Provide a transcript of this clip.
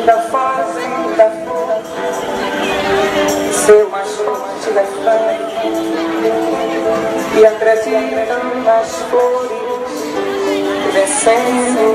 ainda fazem da flor seu mais forte refém e acreditam nas flores vencendo